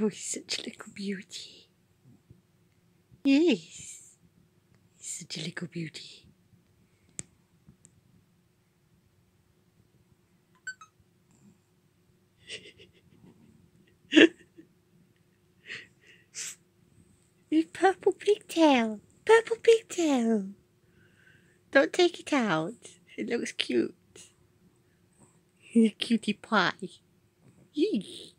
Oh, he's such a little beauty. Yes. He's such a little beauty. His purple pigtail. Purple pigtail. Don't take it out. It looks cute. He's cutie pie. Yee.